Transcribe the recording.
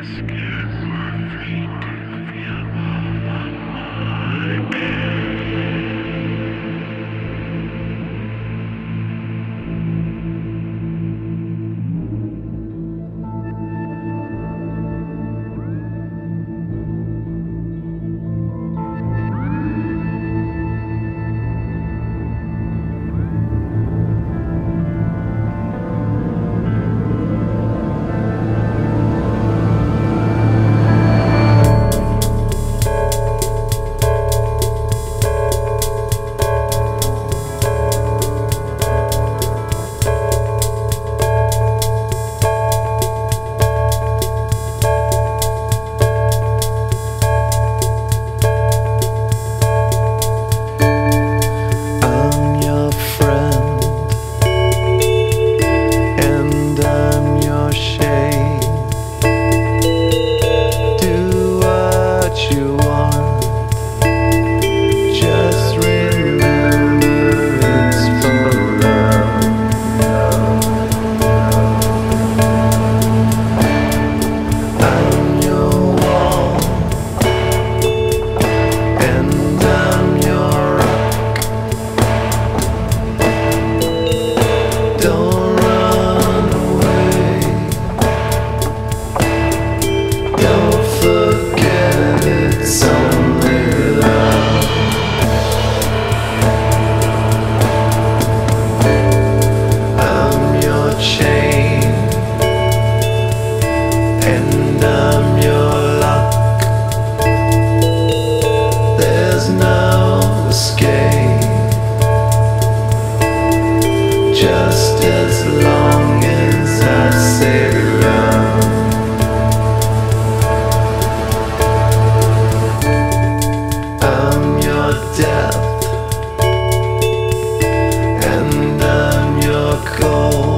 ask for freedom. Just as long as I say love. I'm your death, and I'm your cold.